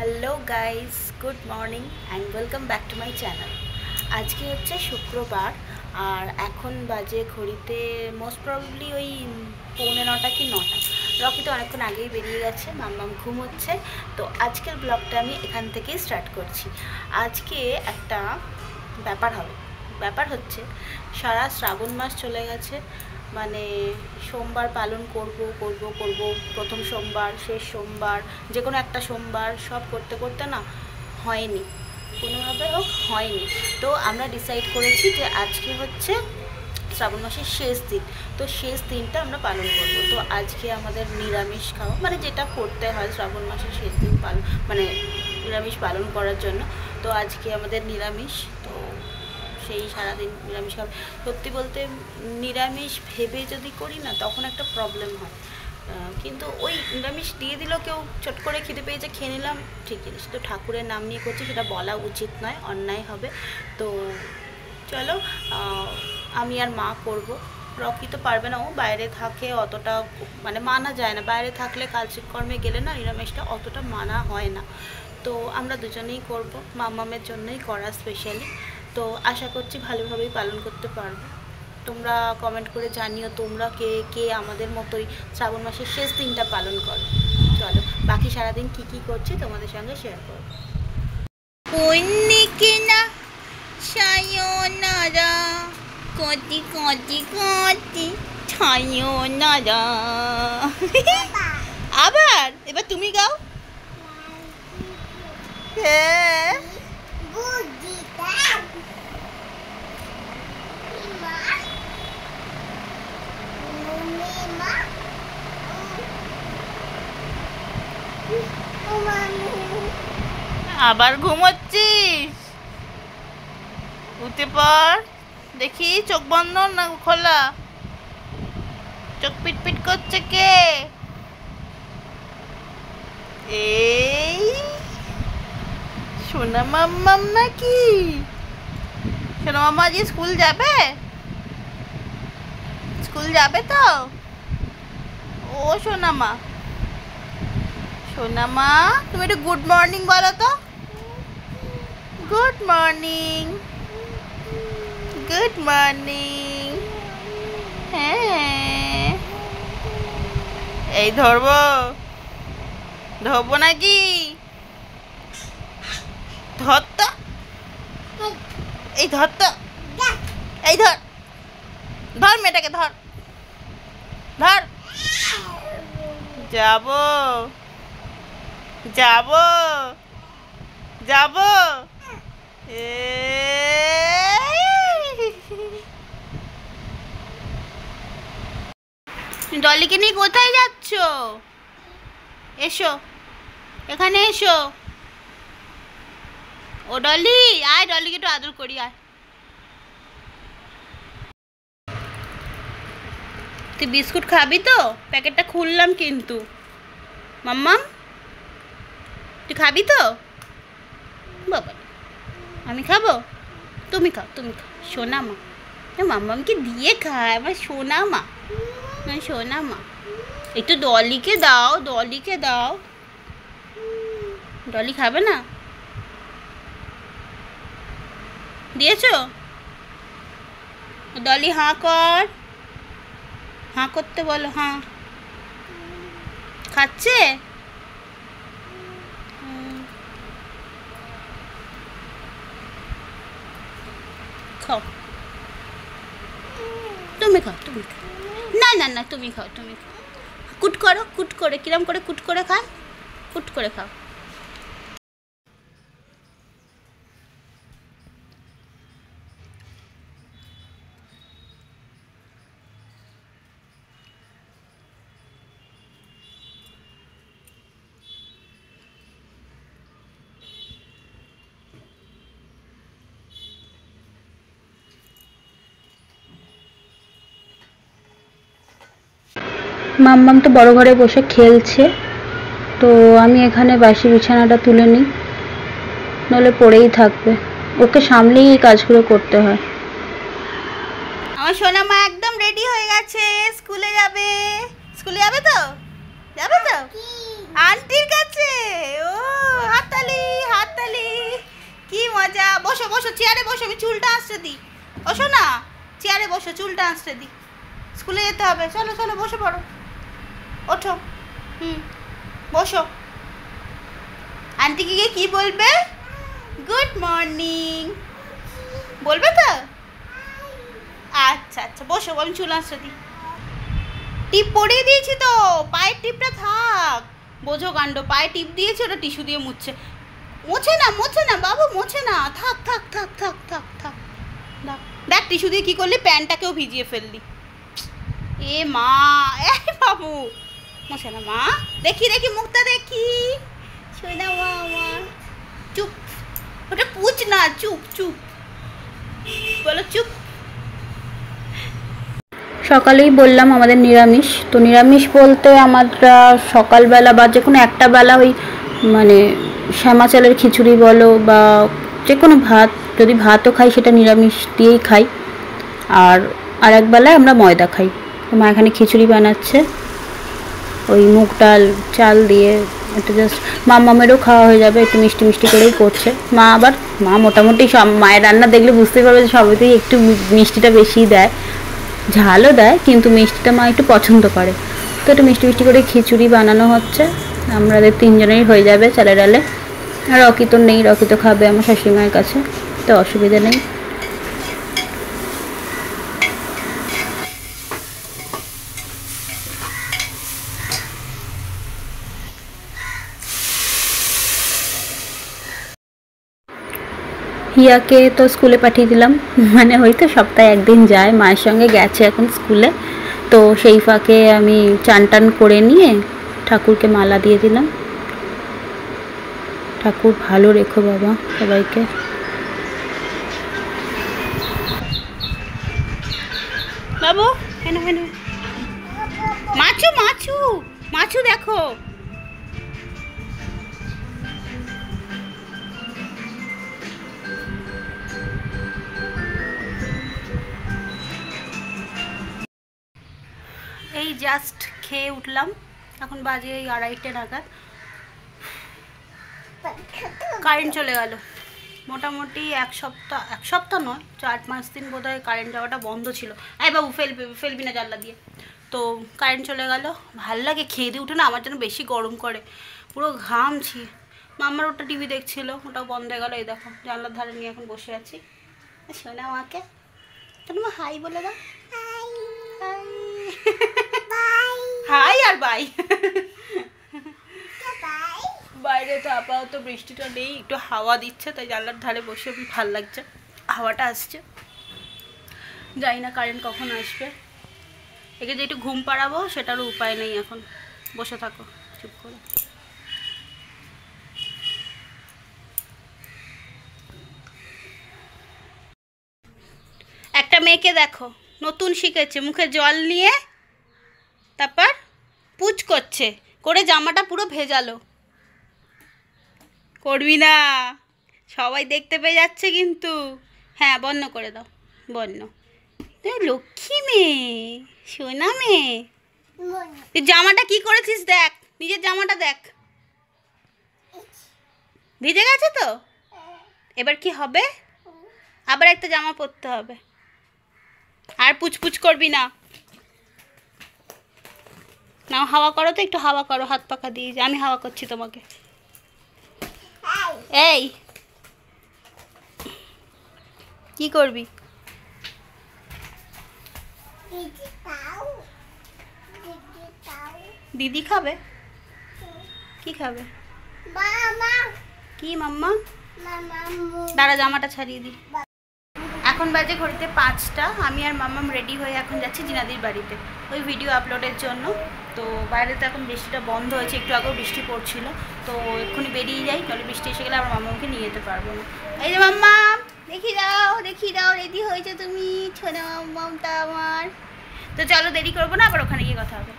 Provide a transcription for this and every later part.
Hello guys good morning and welcome back to my channel আজকে হচ্ছে শুক্রবার, আর এখন বাজে ঘড়িতে মোস্ট প্রবলি ওই পৌনে নটা কি নটা। রকি তো অনেকক্ষণ আগেই বেরিয়ে গেছে, মাম্মাম ঘুম হচ্ছে তো আজকের ব্লগটা আমি এখান থেকেই স্টার্ট করছি। আজকে একটা ব্যাপার হবে। ব্যাপার হচ্ছে, সারা শ্রাবণ মাস চলে গেছে মানে সোমবার পালন করব করব করব, প্রথম সোমবার, শেষ সোমবার, যে কোনো একটা সোমবার, সব করতে করতে না হয়নি। কোনোভাবে হোক হয়নি। তো আমরা ডিসাইড করেছি যে আজকে হচ্ছে শ্রাবণ মাসের শেষ দিন। তো শেষ দিনটা আমরা পালন করব। তো আজকে আমাদের নিরামিষ খাওয়া মানে যেটা করতে হয় শ্রাবণ মাসের শেষ দিন পালন মানে নিরামিষ পালন করার জন্য। তো আজকে আমাদের নিরামিষ, তো সেই সারাদিন নিরামিষ খাবে সত্যি বলতে নিরামিষ ভেবে যদি করি না, তখন একটা প্রবলেম হয়। কিন্তু ওই নিরামিষ দিয়ে দিলেও কেউ, চট করে খিদে পেয়েছে, খেয়ে নিলাম, ঠিক জিনিস। তো ঠাকুরের নাম নিয়ে করছি, সেটা বলা উচিত নয়, অন্যায় হবে। তো চলো আমি আর মা করব। রকি তো পারবে না, ও বাইরে থাকে অতটা মানে মানা যায় না। বাইরে থাকলে কাজকর্মে গেলে না নিরামিষটা অতটা মানা হয় না। তো আমরা দুজনেই করব, মামামের জন্যই করা স্পেশালি তো আশা করছি ভালোভাবেই পালন করতে পারব। তোমরা কমেন্ট করে জানিও তোমরা কে কে আমাদের মতোই শ্রাবণ মাসের শেষ দিনটা পালন করো। চলো বাকি সারাদিন কি কি করছি তোমাদের সঙ্গে শেয়ার করব না সায়নারা কতি কতি কতি সায়নারা আবার? এবার তুমি গাও। হ্যাঁ। আবার ঘুমোচ্ছিস? উঠে পর দেখি চোখ বন্ধ না খোলা? চোখ পিট পিট করছে কে? এই সোনা মাম্মাম নাকি? সোনা মাম্মা আজকে স্কুল যাবে? স্কুল যাবে তো? ও সোনা মা সোনা মা তুমি একটু গুড মর্নিং বলো তো। গুড মর্নিং গুড মর্নিং হ্যাঁ। এই ধরবো। ধরবো নাকি? ধর এই ধর এই ধর। ধর মেয়েটাকে, ধর। ধর। যাব। যাব। যাব। ডলিকে নিয়ে কোথায় যাচ্ছ? এসো। এখানে এসো। ও ডলি, আয় ডলিকে একটু আদর করি, আয়। তুই বিস্কুট খাবি তো? প্যাকেটটা খুললাম কিন্তু। মাম্মাম, তুই খাবি তো? বাবা, আমি খাব? তুমি খাও তুমি খাও। সোনা মা। মাম্মামকে দিয়ে খায় আমার সোনা মা। আমার সোনা মা। একটু ডলিকে দাও ডলিকে দাও। ডলি খাবে না? দিয়েছ? ডলি হাঁ কর। হাঁ করতে বলো, হাঁ। খাচ্ছে? খাও। তুমি খাও তুমি খাও। না না না, তুমি খাও তুমি খাও। কুট করো, কুট করে, কিরম করে কুট করে খায় কুট করে খাও। মাম্মাম তো বড় ঘরে বসে খেলছে। তো আমি এখানে বাসি বিছানাটা তুলে নিই। নলে পড়েই থাকবে। ওকে সামলেই এই কাজগুলো করতে হয়। আমার সোনা মা একদম রেডি হয়ে গেছে। স্কুলে যাবে। স্কুলে যাবে তো? যাবে তো? আন্টির কাছে? ও হাততালি হাততালি। কি মজা। বসো বসো চেয়ারে বসো। আমি চুলটা আসতে দিই। বসো না চেয়ারে বসো চুলটা আসতে দিই। স্কুলে যেতে হবে। চলো চলো বসে পড়ো। ওঠো। হুম, বসো। আন্টিকে গিয়ে কি বলবে? গুড মর্নিং বলবে তো? আচ্ছা আচ্ছা বসো, আমি চুল আসতে দিই। টিপ পরিয়ে দিয়েছি তো, পায়ের টিপটা থাক। বোঝো কাণ্ড, পায়ে টিপ দিয়েছে, ওটা টিস্যু দিয়ে মুছছে। মোছে না মোছে না, বাবু, মোছে না। থাক থাক থাক থাক থাক থাক। থাক। দেখ, টিস্যু দিয়ে কি করলি? প্যান্টটাকেও ভিজিয়ে ফেললি। এ মা এ বাবু। মা? দেখি দেখি, মুখটা দেখি। চুপ। ওটা পুচ না, চুপ চুপ। বলো, চুপ। সকালেই বললাম আমাদের নিরামিষ। তো নিরামিষ বলতে আমরা সকালবেলা বা যে কোনো একটা বেলা ওই মানে শ্যামা চালের খিচুড়ি বলো বা যে কোনো ভাত, যদি ভাতও খাই সেটা নিরামিষ দিয়েই খাই। আর আর এক বেলায় আমরা ময়দা খাই। তো মা এখানে খিচুড়ি বানাচ্ছে। ওই মুগ ডাল, চাল দিয়ে একটু জাস্ট মা মামেরও খাওয়া হয়ে যাবে, একটু মিষ্টি মিষ্টি করেই করছে। মা আবার, মা মোটামুটি সব মায়ের রান্না দেখলে বুঝতে পারবে যে সবেতেই একটু মিষ্টিটা বেশি দেয়। ঝালও দেয়, কিন্তু মিষ্টিটা মা একটু পছন্দ করে। তো একটু মিষ্টি মিষ্টি করে খিচুড়ি বানানো হচ্ছে। আমাদের তিনজনেরই হয়ে যাবে চালে ডালে আর রকি তো নেই, রকি তো খাবে আমার শাশুড়ি মায়ের কাছে, তো অসুবিধা নেই। হিয়াকে তো স্কুলে পাঠিয়ে দিলাম। মানে হয়তো সপ্তাহে একদিন যায়, মায়ের সঙ্গে গেছে এখন স্কুলে। তো সেই ফাঁকে আমি চান টান করে নিয়ে ঠাকুরকে মালা দিয়ে দিলাম। ঠাকুর ভালো রেখো বাবা সবাইকে। বাবু মাছু মাছু মাছু দেখো। এই জাস্ট খেয়ে উঠলাম। এখন বাজে এই আড়াইটে নাগাদ। কারেন্ট চলে গেল। মোটামুটি এক সপ্তাহ এক সপ্তাহ নয়, চার পাঁচ দিন বোধহয় কারেন্ট যাওয়াটা বন্ধ ছিল। এই বাবু ফেলবি ফেলবি না জানলা দিয়ে। তো কারেন্ট চলে গেল। ভালো লাগে খেয়ে দিয়ে উঠে না, আমার জন্য বেশি গরম করে। পুরো ঘামছি। মামার ওটা টিভি দেখছিল ওটাও বন্ধ হয়ে গেলো, এই দেখো, জানলার ধারে নিয়ে এখন বসে আছি। শোনা আমাকে। তোমার হাই বলে দাও। হাই আর বাই বাইরে তো আপাতত বৃষ্টিটা নেই একটু হাওয়া দিচ্ছে তাই জানলার ধারে বসে ভালো লাগছে। হাওয়াটা আসছে। জানি না কারেন্ট কখন আসবে। একে যে একটু ঘুম পাড়াবো সেটারও উপায় নেই এখন। বসে থাকো চুপ করে। একটা মেয়েকে দেখো নতুন শিখেছে মুখে জল নিয়ে তারপর পুচ করছে। করে জামাটা পুরো ভেজালো। করবি না। সবাই দেখতে পেয়ে যাচ্ছে কিন্তু। হ্যাঁ বন্ধ করে দাও। তুই লক্ষ্মী মেয়ে, সোনা মেয়ে। তুই জামাটা কি করেছিস দেখ। নিজের জামাটা দেখ। ভিজে গেছে তো? এবার কি হবে? আবার একটা জামা পরতে হবে। আর পুচপুচ করবি না। নাও হাওয়া করো তো একটু হাওয়া করো হাত পাখা দিয়ে যে আমি হাওয়া করছি তোমাকে। এই। কি করবি? দিদি খাবে? কি খাবে? কি মাম্মা? দাঁড়া জামাটা ছাড়িয়ে দিই। এখন বাজে ঘড়িতে পাঁচটা। আমি আর মাম্মাম রেডি হয়ে এখন যাচ্ছি জিনাদির বাড়িতে। ওই ভিডিও আপলোডের জন্য। তো বাইরে তো এখন বৃষ্টিটা বন্ধ হয়েছে একটু আগেও বৃষ্টি পড়ছিল। তো এক্ষুনি বেরিয়ে যাই তাহলে বৃষ্টি এসে গেলে আমার মাম্মাকে নিয়ে যেতে পারব না। এই যে মাম্মাম দেখি দাও দেখি দাও রেডি হয়েছে তুমি? ছোনা মামটা আমার। তো চলো দেরি করব না আবার ওখানে গিয়ে কথা হবে।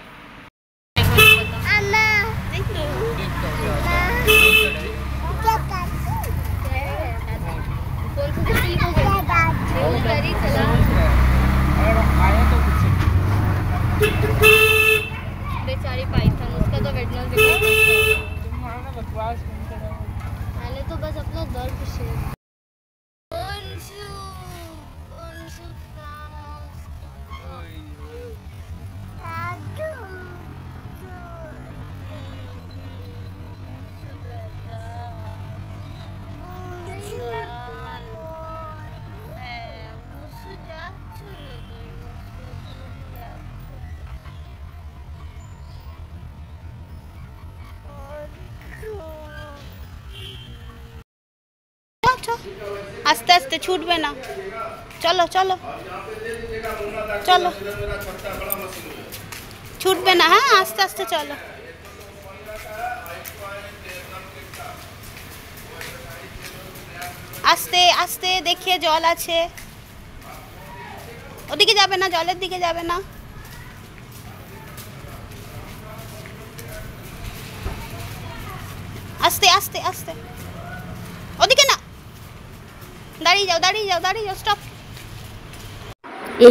तो तो बस अपना दर्द शेयर। ওঠো আস্তে আস্তে ছুটবে না। চলো চলো। চলো। ছুটবে না হ্যাঁ আস্তে আস্তে চলো। আস্তে আস্তে দেখিয়ে জল আছে। ওদিকে যাবে না, জলের দিকে যাবে না। আস্তে আস্তে আস্তে। দাঁড়িয়ে যাও দাঁড়িয়ে যাও দাঁড়িয়ে যাও স্টপ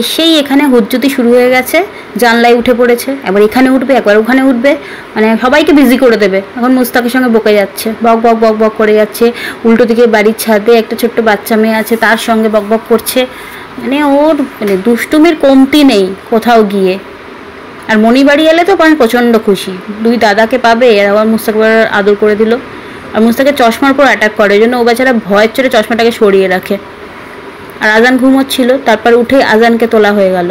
এসেই এখানে হুজ্জুতি শুরু হয়ে গেছে, জানলায় উঠে পড়েছে। একবার এখানে উঠবে, একবার ওখানে উঠবে মানে সবাইকে বিজি করে দেবে। এখন মুস্তাকের সঙ্গে বকে যাচ্ছে, বক বক বক বক করে যাচ্ছে। উল্টো দিকে বাড়ির ছাদে একটা ছোট্ট বাচ্চা মেয়ে আছে, তার সঙ্গে বক বক করছে। মানে ওর মানে দুষ্টুমির কমতি নেই কোথাও গিয়ে। আর মণি বাড়ি এলে তো মানে প্রচণ্ড খুশি। দুই দাদাকে পাবে আর আবার মুস্তাকবার আদর করে দিল। আর মুস্তাকে চশমার উপর অ্যাটাক করে, ওই জন্য ও বেচারা ভয়ের চড়ে চশমাটাকে সরিয়ে রাখে। আর আজান ঘুমোচ্ছিল, তারপর উঠে আজানকে তোলা হয়ে গেল।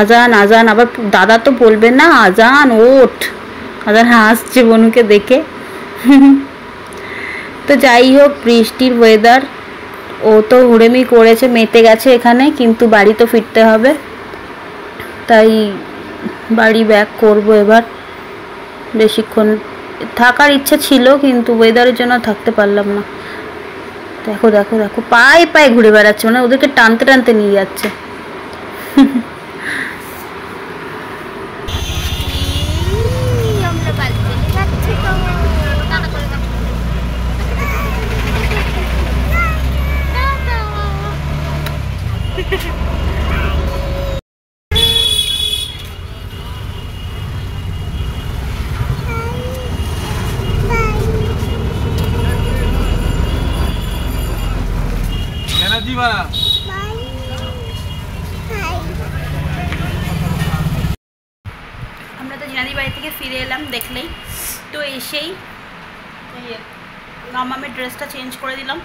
আজান আজান, আবার দাদা তো বলবে, না, আজান, ওঠ। আজান হাসছে বনুকে দেখে। তো যাই হোক, বৃষ্টির ওয়েদার ও তো হুড়েমি করেছে, মেতে গেছে এখানে, কিন্তু বাড়ি তো ফিরতে হবে। তাই বাড়ি ব্যাক করব এবার, বেশিক্ষণ থাকার ইচ্ছা ছিল, কিন্তু ওয়েদারের জন্য থাকতে পারলাম না। দেখো দেখো দেখো, পায়ে পায়ে ঘুরে বেড়াচ্ছে মানে ওদেরকে টানতে টানতে নিয়ে যাচ্ছে আমরা বাড়ি চলে যাচ্ছি তো টাটা করে দাও টাটা। এনার্জি বাড়া আমরা তো জিনাদি বাড়ি থেকে ফিরে এলাম দেখলেই এসেই মামামের ড্রেসটা চেঞ্জ করে দিলাম।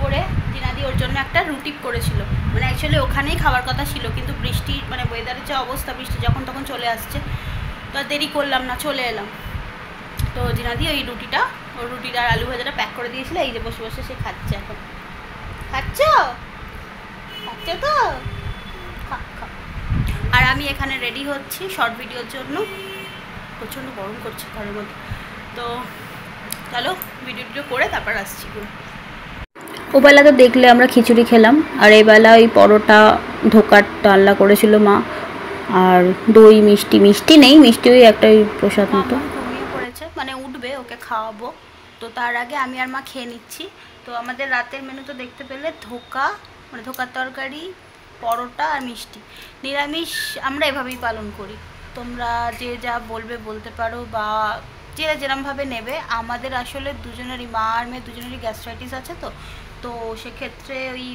করে দিনাদি ওর জন্য একটা রুটি করেছিল। মানে অ্যাকচুয়ালি ওখানেই খাওয়ার কথা ছিল, কিন্তু বৃষ্টি মানে ওয়েদারের যে অবস্থা বৃষ্টি যখন তখন চলে আসছে, তো দেরি করলাম না, চলে এলাম। তো দিনাদি ওই রুটিটা, ওর রুটিটা আর আলু ভাজাটা প্যাক করে দিয়েছিল, এই যে বসে বসে সে খাচ্ছে এখন। খাচ্ছ? খাচ্ছ তো? আর আমি এখানে রেডি হচ্ছি শর্ট ভিডিওর জন্য। প্রচণ্ড গরম করছে ঘরের মধ্যে। তো চলো ভিডিও করে তারপর আসছি ওবেলা তো দেখলে আমরা খিচুড়ি খেলাম আর এবেলা ওই পরোটা ধোকার ডাল্লা করেছিল মা আর দই মিষ্টি মিষ্টি নেই মিষ্টি ওই একটা প্রসাদ মতো। ঘুমিয়ে পড়েছে মানে উঠবে ওকে খাওয়াবো। তো তার আগে আমি আর মা খেয়ে নিচ্ছি। তো আমাদের রাতের মেনু তো দেখতে পেলে ধোকা মানে ধোকার তরকারি পরোটা আর মিষ্টি। নিরামিষ আমরা এভাবেই পালন করি। তোমরা যে যা বলবে বলতে পারো বা যে যেরমভাবে নেবে, আমাদের আসলে দুজনেরই মা আর মেয়ে, দুজনেরই গ্যাস্ট্রাইটিস আছে তো। তো সেক্ষেত্রে ওই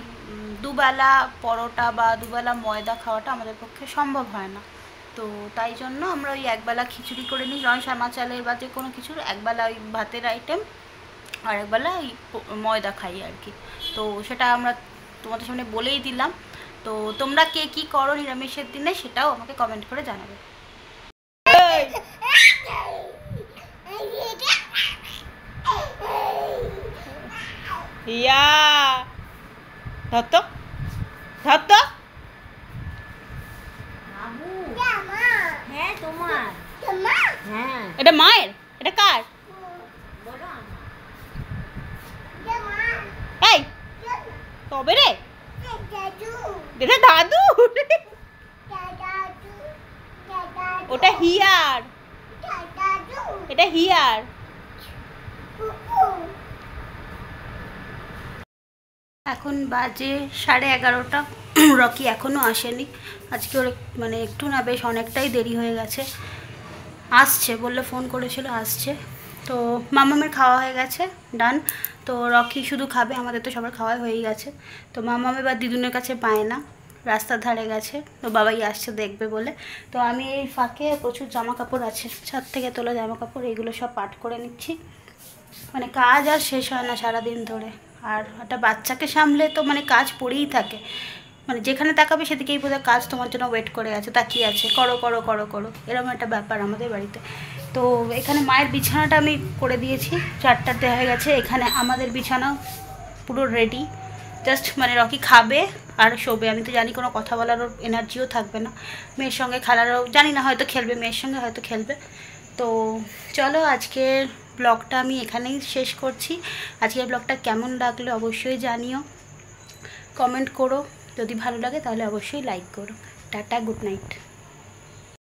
দুবেলা পরোটা বা দুবেলা ময়দা খাওয়াটা আমাদের পক্ষে সম্ভব হয় না। তো তাই জন্য আমরা ওই একবেলা খিচুড়ি করে নিই। নয় শ্যামা চালের বা যে কোনো কিছুর একবেলা ওই ভাতের আইটেম আর একবেলা ওই ময়দা খাই আর কি। তো সেটা আমরা তোমাদের সামনে বলেই দিলাম। তো তোমরা কে কি করো নিরামিষের দিনে সেটাও আমাকে কমেন্ট করে জানাবে। ইয়া। ধর তো। ধর তো। হ্যাঁ হ্যাঁ। এটা মায়ের? এটা কার? এই। তবে রে। এটা দাদু। ওটা হিয়ার। এটা হিয়ার। এখন বাজে সাড়ে এগারোটা। রকি এখনও আসেনি। আজকে ওর মানে একটু না বেশ অনেকটাই দেরি হয়ে গেছে। আসছে, বললে ফোন করেছিল, আসছে। তো মামামের খাওয়া হয়ে গেছে, ডান। তো রকি শুধু খাবে, আমাদের তো সবার খাওয়া হয়েই গেছে। তো মামামে বা দিদুনের কাছে পায় না, রাস্তার ধারে গেছে। তো বাবাই আসছে দেখবে বলে। তো আমি এই ফাঁকে প্রচুর জামা কাপড় আছে, ছাদ থেকে তোলা জামা কাপড় এইগুলো সব পাট করে নিচ্ছি। মানে কাজ আর শেষ হয় না সারাদিন ধরে। আর একটা বাচ্চাকে সামলে তো মানে কাজ পড়েই থাকে। মানে যেখানে তাকাবে সেদিকেই বোধহয় কাজ তোমার জন্য ওয়েট করে আছে, তাকিয়ে আছে। করো করো করো করো। এরকম একটা ব্যাপার আমাদের বাড়িতে। তো এখানে মায়ের বিছানাটা আমি করে দিয়েছি। চারটাতে হয়ে গেছে। এখানে আমাদের বিছানাও পুরো রেডি জাস্ট মানে রকি খাবে আর শোবে। আমি তো জানি কোনো কথা বলার এনার্জিও থাকবে না। মেয়ের সঙ্গে খেলারও জানি না হয়তো খেলবে, মেয়ের সঙ্গে হয়তো খেলবে। তো চলো আজকের ব্লগটা আমি এখানেই শেষ করছি। আজকের ব্লগটা কেমন লাগল অবশ্যই জানিও। কমেন্ট করো, যদি ভালো লাগে তাহলে অবশ্যই লাইক করো। টাটা, গুড নাইট।